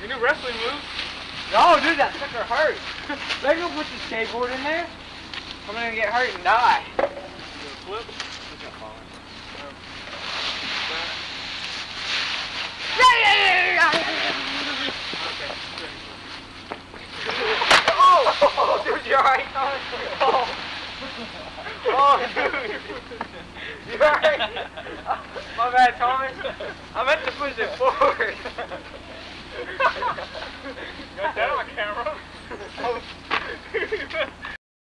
Your new wrestling moves. No, dude, that sucker hurt. Let go put the skateboard in there. I'm gonna get hurt and die. Do a flip. He's not falling. Oh, dude, you're alright, Thomas. Oh. Oh, dude. You're alright. My bad, Thomas. I meant to push it forward. Camera.